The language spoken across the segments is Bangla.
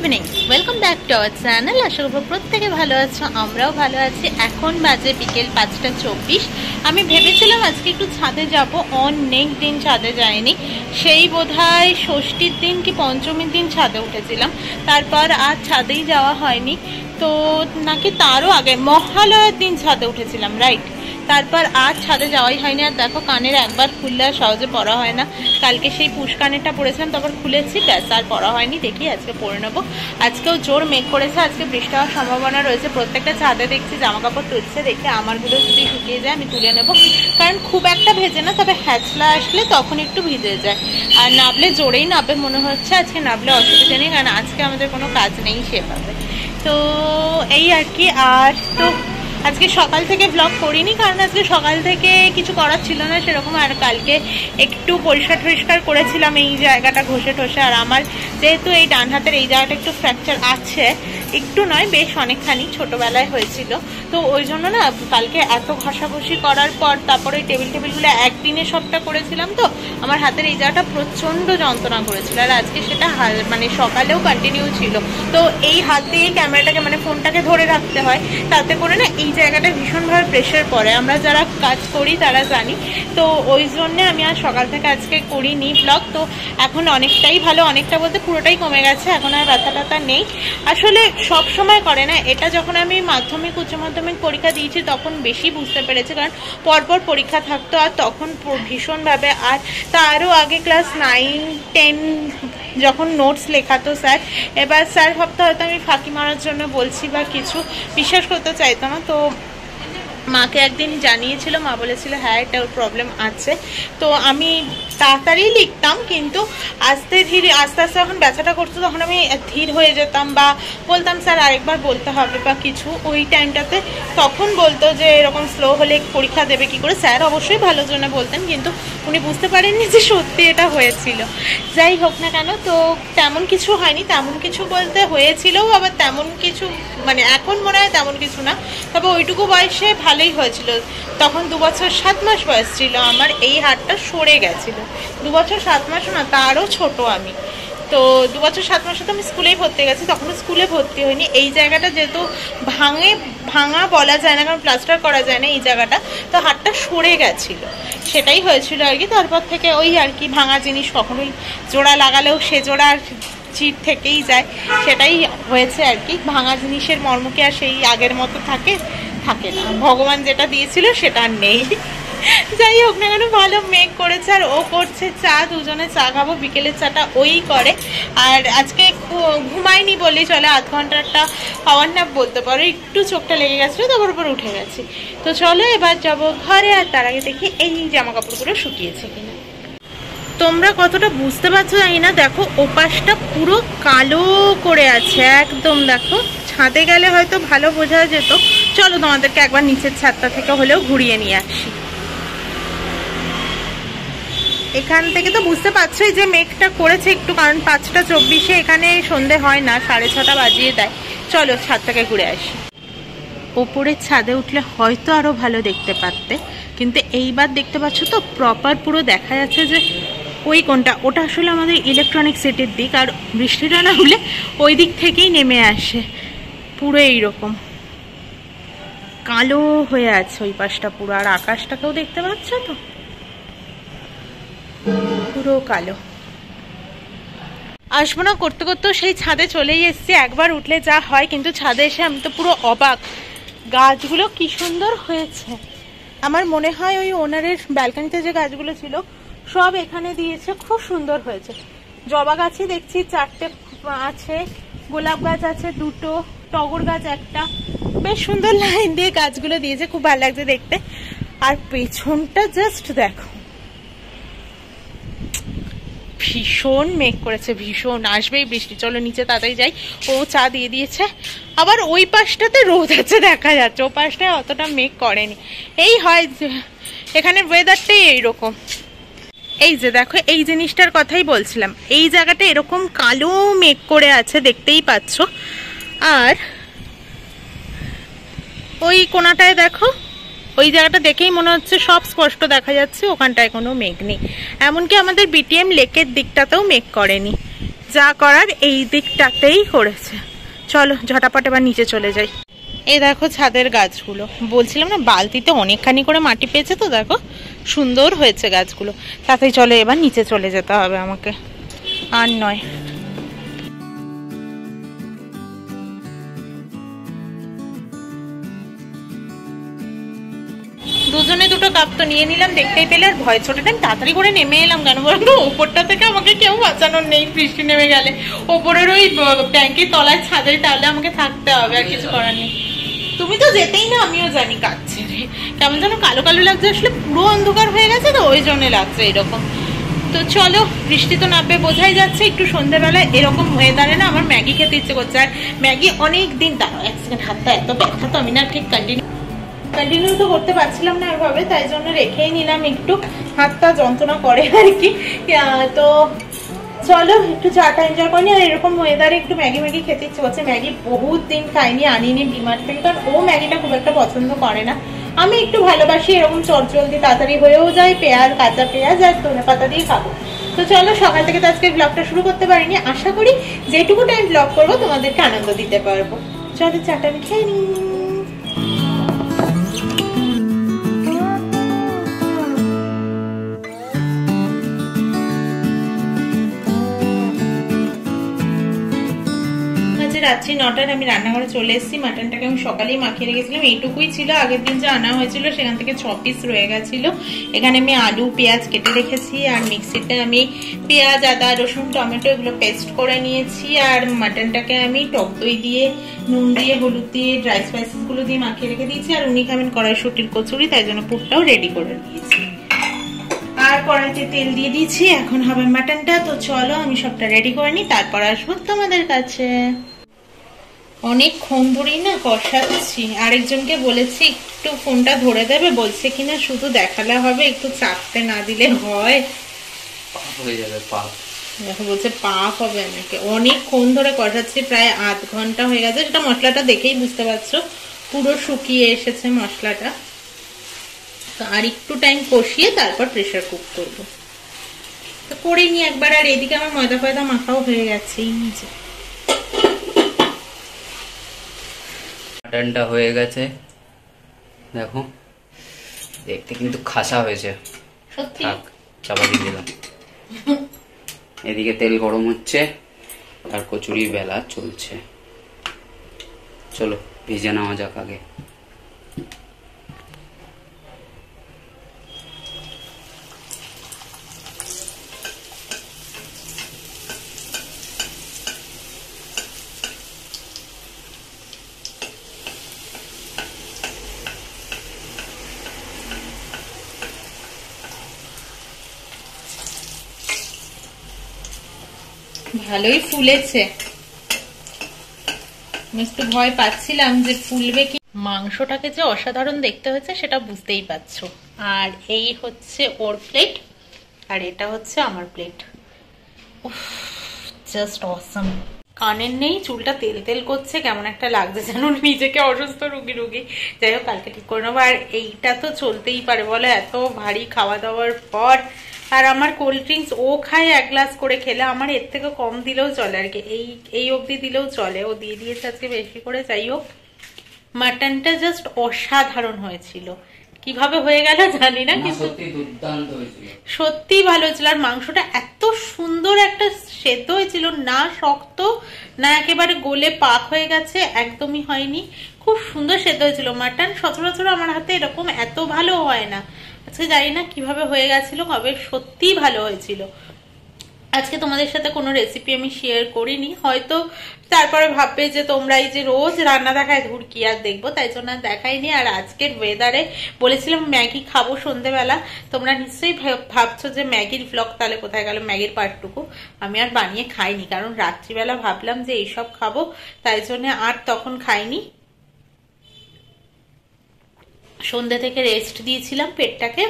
Evening welcome back to our channel আশা করব প্রত্যেকে ভালো আছো, আমরাও ভালো আছি। এখন বাজে বিকেল পাঁচটা চব্বিশ। আমি ভেবেছিলাম আজকে একটু ছাদে যাব, অনেক দিন ছাদে যাইনি। সেই বোধহয় ষষ্ঠীর দিন কি পঞ্চমীর দিন ছাদে উঠেছিলাম। তারপর আর ছাদেই যাওয়া হয়নি। তো নাকি তারও আগে মহালয়ার দিন ছাদে উঠেছিলাম রাইট তারপর আর ছাদে যাওয়াই হয়নি। আর দেখো, কানের একবার খুললে আর সহজে পড়া হয় না। কালকে সেই পুষ কানেরটা পরেছিলাম, তারপর খুলেছি, ব্যাস, আর পড়া হয়নি। দেখি আজকে পরে নেব। আজকেও জোর মেঘ করেছে, আজকে বৃষ্টি হওয়ার সম্ভাবনা রয়েছে। প্রত্যেকটা ছাদে দেখছি জামা কাপড় তুলছে, দেখে আমারগুলো যদি শুকিয়ে যায়, আমি তুলে নেব। কারণ খুব একটা ভেজে না, তবে হ্যাচলা আসলে তখন একটু ভিজে যায়। আর নাবলে জোরেই নাবে মনে হচ্ছে, আজকে নাবলে অসুবিধা নেই, কারণ আজকে আমাদের কোনো কাজ নেই সেভাবে। তো এই আর কি, আর তো আজকে সকাল থেকে ব্লগ করিনি, কারণ আজকে সকাল থেকে কিছু করার ছিল না সেরকম, আর কালকে একটু পরিষ্কার টরিষ্কার করেছিলাম এই জায়গাটা ঘষে ঠসে আর আমার যেহেতু এই ডান হাতের এই জায়গাটা একটু ফ্র্যাকচার আছে, একটু নয়, বেশ অনেকখানি ছোটবেলায় হয়েছিল। তো ওই জন্য না, কালকে এত ঘষাঘষি করার পর তারপরে ওই টেবিল টেবিলগুলো একদিনে সবটা করেছিলাম তো, আমার হাতের এই জায়গাটা প্রচণ্ড যন্ত্রণা করেছিল, আর আজকে সেটা মানে সকালেও কন্টিনিউ ছিল। তো এই হাত ক্যামেরাটাকে মানে ফোনটাকে ধরে রাখতে হয়, তাতে করে না এই জায়গাটা ভীষণভাবে প্রেশার পড়ে আমরা যারা কাজ করি, তারা জানি। তো ওই জন্যে আমি আর সকাল থেকে আজকে করিনি ব্লগ তো এখন অনেকটাই ভালো, অনেকটা বলতে পুরোটাই কমে গেছে। এখন আর ব্যথা ট্যাথা নেই। আসলে সব সময় করে না, এটা যখন আমি মাধ্যমিক, উচ্চ মাধ্যমিক পরীক্ষা দিয়েছি, তখন বেশি বুঝতে পেরেছি। কারণ পরপর পরীক্ষা থাকতো আর তখন ভীষণভাবে। আর তারও আগে ক্লাস নাইন টেন যখন নোটস লেখাতো স্যার, এবার স্যার ভাবতে হয়তো আমি ফাঁকি মারার জন্য বলছি বা কিছু, বিশ্বাস করতে চাইতো না, তো মাকে একদিন জানিয়েছিল, মা বলেছিল হ্যাঁ এটা প্রবলেম আছে। তো আমি তাড়াতাড়ি লিখতাম, কিন্তু আস্তে ধীরে, আস্তে আস্তে যখন ব্যথাটা করতো তখন আমি ধীর হয়ে যেতাম বা বলতাম, স্যার, আরেকবার বলতে হবে বা কিছু। ওই টাইমটাতে তখন বলতো যে, এরকম স্লো হলে পরীক্ষা দেবে কি করে? স্যার অবশ্যই ভালো জন্য বলতেন, কিন্তু উনি বুঝতে পারেননি যে সত্যি এটা হয়েছিল। যাই হোক না কেন, তো তেমন কিছু হয়নি, তেমন কিছু বলতে হয়েছিলও, আবার তেমন কিছু মানে এখন মনে হয় তেমন কিছু না। তবে ওইটুকু বয়সে ভালোই হয়েছিল। তখন দু বছর সাত মাস বয়স ছিল, আমার এই হাটটা সরে গেছিল। দু বছর সাত মাস না, তারও ছোট আমি। তো দু বছর সাত মাসে তো আমি স্কুলেই ভর্তি গেছি, তখন স্কুলে ভর্তি হয়নি। এই জায়গাটা যেহেতু ভাঙে, ভাঙা বলা যায় না, কারণ প্লাস্টার করা যায় না এই জায়গাটা, তো হাটটা সরে গেছিল। সেটাই হয়েছিল আর কি। তারপর থেকে ওই আর কি ভাঙা জিনিস কখনোই জোড়া লাগালেও সে জোড়ার চিট থেকেই যায়, সেটাই হয়েছে আর কি। ভাঙা জিনিসের মর্মকে আর সেই আগের মতো থাকে থাকে না। ভগবান যেটা দিয়েছিল সেটা আর নেই। যাই হোক না কেন, ভালো মেঘ করেছে আর ও করছে চা, দুজনে চা খাব, বিকেলের চাটা ওই করে। আর আজকে ঘুমাইনি বলি চলে, আধ ঘন্টাটা পাওয়ার না বলতে পারো, একটু চোখটা লেগে গেছিল, তারপর উপর উঠে গেছি। তো চলো এবার যাব ঘরে, আর তার আগে দেখি এই জামা কাপড়গুলো শুকিয়েছে কিনা। তোমরা কতটা বুঝতে পারছ জানি না, দেখো ওপাশটা পুরো কালো করে আছে, একদম দেখো। ছাদে গেলে হয়তো ভালো বোঝা যেত। চলো তোমাদেরকে একবার নিচের ছাদটা থেকে হলেও ঘুরিয়ে নিয়ে আসি। এখান থেকে তো বুঝতে পারছোই যে মেঘটা করেছে একটু, কারণ পাঁচটা চব্বিশে এখানে সন্ধে হয় না, সাড়ে ছটা বাজিয়ে দেয়। চলো ছাদটাকে ঘুরে আসি। ওপরের ছাদে উঠলে হয়তো আরও ভালো দেখতে পারতে, কিন্তু এইবার দেখতে পাচ্ছ তো প্রপার পুরো দেখা যাচ্ছে যে ওই কোনটা ওটা আসলে আমাদের ইলেকট্রনিক সিটির দিক, আর বৃষ্টিটা না হলে ওই দিক থেকেই নেমে আসে। পুরো এইরকম। কালো হয়ে আছে ওই পাশটা পুরো, আর আকাশটাকেও দেখতে পাচ্ছ তো? পুরো কালো। আসব না করতে করতেও সেই ছাদে চলেই এসছি। একবার উঠলে যা হয়, কিন্তু ছাদে এসে আমি তো পুরো অবাক। গাছগুলো কি সুন্দর হয়েছে। আমার মনে হয় ওই ওনারের ব্যালকানিতে যে গাছগুলো ছিল, সব এখানে দিয়েছে। খুব সুন্দর হয়েছে। জবা গাছই দেখছি, চারটে আছে, গোলাপ গাছ আছে দুটো, টগর গাছ একটা। বেশ সুন্দর লাইন দিয়ে গাছগুলো দিয়েছে, খুব ভালো লাগছে দেখতে। আর পেছনটা জাস্ট দেখো। ভীষণ মেঘ করেছে, ভীষণ। আসবেই বৃষ্টি। চলো, নিচে তাড়াতাড়ি যাই। ও চা দিয়ে দিয়েছে। আবার ওই পাশটাতে রোদ আছে, দেখা যাচ্ছে। ও পাশটায় অতটা মেঘ করেনি। এই হয় এখানে ওয়েদারটাই এইরকম। এই যে, দেখো, এই জিনিসটার কথাই বলছিলাম। এই জায়গাটা এরকম কালো মেঘ করে আছে, দেখতেই পাচ্ছ। আর ওই কোনাটায় দেখো ওই জায়গাটা দেখেই মনে হচ্ছে সব স্পষ্ট দেখা যাচ্ছে, ওখানটায় কোনো মেঘ নেই। এমনকি আমাদের বিটিএম লেকের দিকটাতেও মেঘ করেনি। যা করার এই দিকটাতেই করেছে। চলো, ঝটাপট এবার নিচে চলে যাই। এই দেখো ছাদের গাছগুলো। বলছিলাম না, বালতিতে অনেকখানি করে মাটি পেয়েছে তো, দেখো। সুন্দর হয়েছে গাছগুলো। তাতেই চলে, এবার নিচে চলে যেতে হবে আমাকে। আর নয়। দুজনে দুটো কাপ তো নিয়ে নিলাম, দেখতেই পেলে, আর ভয় ছোটে দেন, তাড়াতাড়ি করে নেমে এলাম কেন বলতো ওপরটা থেকে আমাকে কেউ বাঁচানোর নেই, বৃষ্টি নেমে গেলে। ওপরের ওই ট্যাঙ্কের তলায় ছাদে, তাহলে আমাকে থাকতে হবে, আর কিছু করার নেই। তুমি তো যেতেই না, আমিও জানি কাজ ছেড়ে কেমন যেন কালো কালো লাগছে, আসলে পুরো অন্ধকার হয়ে গেছে তো, ওই জন্য লাগছে এরকম। তো চলো, বৃষ্টি তো নামবে, বোঝাই যাচ্ছে, একটু সন্ধ্যেবেলায় এরকম হয়ে দাঁড়ে না আমার ম্যাগি খেতে ইচ্ছে করছে। আর ম্যাগি অনেক দিন দাঁড়াও এক সেকেন্ড হাতটা এত ব্যথা তো আমি না ঠিক কন্টিনিউ কন্টিনিউ তো করতে পারছিলাম না ওইভাবে, তাই জন্য রেখেই নিলাম একটু। হাতটা যন্ত্রণা করে আর কি। তো চলো, একটু চাটা এনজয় করি আর এরকম ওয়েদারে একটু ম্যাগি ম্যাগি খেতে ইচ্ছে করছে। ম্যাগি বহুত দিন খাইনি, আনিনি ডিমার্ট থেকে, কারণ ও ম্যাগিটা খুব একটা পছন্দ করে না। আমি একটু ভালোবাসি, এরকম চটজলদি তাড়াতাড়ি হয়েও যায়, পেঁয়াজ, কাঁচা পেঁয়াজ আর ধনে পাতা দিয়ে খাব। তো চলো, সকাল থেকে তো আজকে ব্লগটা শুরু করতে পারিনি। আশা করি যেটুকু টাইম ব্লগ করব, তোমাদেরকে আনন্দ দিতে পারব। চলো, চাটা আমি খেয়ে নিই। রাত্রি নটার আমি রান্নাঘরে চলে এসেছি, মাটনটাকে আমি সকালেই মাখিয়ে রেখেছিলাম। এইটুকুই ছিল, আগের দিন যে আনা হয়েছিল সেখান থেকে ছ পিস রয়ে গেছিল। এখানে আমি আলু, পেঁয়াজ কেটে রেখেছি আর মিক্সিতে আমি পেঁয়াজ, আদা, রসুন, টমেটো এগুলো পেস্ট করে নিয়েছি আর মাটনটাকে আমি টক দই দিয়ে, নুন দিয়ে, হলুদ দিয়ে ড্রাই স্পাইসেসগুলো দিয়ে মাখিয়ে রেখে দিয়েছি আর উনি খাবেন কড়াইশুটির কচুরি, তাই জন্য পুরটাও রেডি করে দিয়েছি আর কড়াইতে তেল দিয়ে দিয়েছি, এখন হবে মাটনটা। তো চলো, আমি সবটা রেডি করে নিই, তারপর আসব তোমাদের কাছে। অনেকক্ষণ ধরেই না কষাচ্ছি। আরেকজনকে বলেছি একটু ফোনটা ধরে দেবে বলছে কিনা শুধু দেখালে হবে একটু চাপতে না দিলে হয়। পাপ হয়ে যাবে পাপ। দেখো বলছে পাপ হবে নাকি অনেকক্ষণ ধরে কষাচ্ছি প্রায় আধ ঘণ্টা হয়ে গেছে। সেটা মশলাটা দেখেই বুঝতে পারছ। পুরো শুকিয়ে এসেছে মশলাটা। তো আর একটু টাইম কষিয়ে তারপর প্রেশার কুক করব। তো করে নি একবার আর এদিকে আমার ময়দা ফয়দা মাখাও হয়ে গেছে এই যে। মাটনটা হয়ে গেছে। দেখো। দেখতে কিন্তু খাসা হয়েছে। থাক চাপা দিয়ে দিলাম। এদিকে তেল গরম হচ্ছে আর কচুরি বেলা চলছে। চলো ভেজে নেওয়া যাক আগে। ভালোই ফুলেছে। একটু ভয় পাচ্ছিলাম যে ফুলবে কি। মাংসটাকে যে অসাধারণ দেখতে হয়েছে সেটা বুঝতেই পারছ। আর এই হচ্ছে ওর প্লেট আর এটা হচ্ছে আমার প্লেট জাস্ট অসম কানের নেই, চুলটা তেল তেল করছে, কেমন একটা লাগছে যেন নিজেকে অসুস্থ রুগী রুগী। যাই হোক, কালকে ঠিক করে নেব। আর এইটা তো চলতেই পারে, বলো, এত ভারী খাওয়া দাওয়ার পর আর আমার কোল্ড ড্রিঙ্কস ও খায় এক গ্লাস করে খেলে আমার এর থেকে কম দিলেও চলে আর কি। এই এই অবধি দিলেও চলে। ও দিয়ে দিয়েছে আজকে বেশি করে যাই হোক। মাটনটা জাস্ট অসাধারণ হয়েছিল। কীভাবে হয়ে গেল জানি না কিন্তু সত্যি ভালো হয়েছিল। আর মাংসটা এত সুন্দর একটা সেদ্ধ হয়েছিল না শক্ত না একেবারে গোলে পাক হয়ে গেছে একদমই হয়নি। খুব সুন্দর সেদ্ধ হয়েছিল মাটন। সচরাচর আমার হাতে এরকম এত ভালো হয় না। আজকে জানি না কীভাবে হয়ে গেছিল, কবে সত্যি ভালো হয়েছিল। আজকে তোমাদের সাথে কোনো রেসিপি আমি শেয়ার করিনি। হয়তো তারপরে ভাববে যে তোমরা এই যে রোজ রান্না দেখায় ধুর কি আর দেখব, তাই জন্য দেখাইনি। আর আজকের ওয়েদারে বলেছিলাম ম্যাগি খাব সন্ধেবেলা। তোমরা নিশ্চয়ই ভাব- ভাবছ যে ম্যাগির ব্লগ তাহলে কোথায় গেল? ম্যাগির পার্টটুকু আমি আর বানিয়ে খাইনি, কারণ রাত্রিবেলা ভাবলাম যে এইসব খাব, তাই জন্য আর তখন খাইনি। সন্ধ্যে থেকে রেস্ট দিয়েছিলাম পেটটাকে।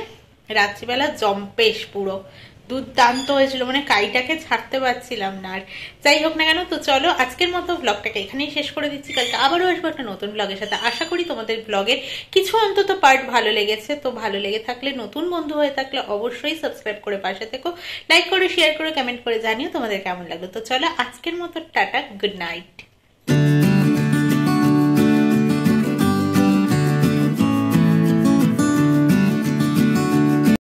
রাত্রিবেলা জম্পেশ পুরো। দুর্দান্ত হয়েছিল মানে কাইটাকে ছাড়তে পারছিলাম না আর। যাই হোক না কেন, তো চলো আজকের মতো ব্লগটাকে এখানেই শেষ করে দিচ্ছি। কালকে আবারও আসব একটা নতুন ব্লগের সাথে। আশা করি তোমাদের ব্লগের কিছু অন্তত পার্ট ভালো লেগেছে। তো ভালো লেগে থাকলে, নতুন বন্ধু হয়ে থাকলে অবশ্যই সাবস্ক্রাইব করে পাশে থেকো। লাইক করে শেয়ার করে কমেন্ট করে জানিও তোমাদের কেমন লাগল। তো চলো আজকের মতো টাটা গুড নাইট